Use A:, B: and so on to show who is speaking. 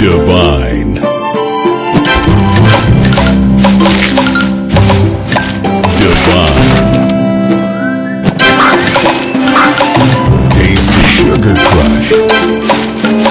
A: Divine. Divine. Taste the sugar crush.